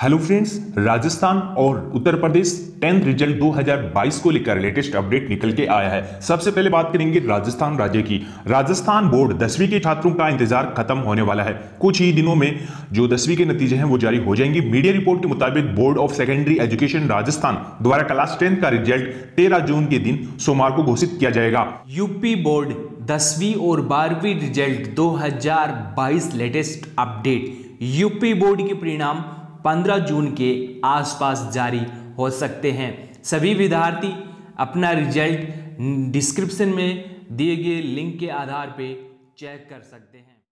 Hello friends Rajasthan और Uttar Pradesh tenth result 2022 को लेकर लेटेस्ट अपडेट निकल के आया है। सबसे पहले बात करेंगे राजस्थान राज्य की। राजस्थान बोर्ड दसवीं के छात्रों का इंतज़ार खत्म होने वाला है। कुछ ही दिनों में जो दसवीं के नतीजे हैं वो जारी हो जाएँगे। मीडिया रिपोर्ट के मुताबिक board of secondary education Rajasthan द्वारा क्लास टेंथ का रिज़ल्ट तेरह जून के दिन सोमवार को घोषित किया जाएगा। यूपी बोर्ड दसवीं और बारहवीं result 2022 latest update UP board के परिणाम 15 जून के आसपास जारी हो सकते हैं। सभी विद्यार्थी अपना रिज़ल्ट डिस्क्रिप्शन में दिए गए लिंक के आधार पर चेक कर सकते हैं।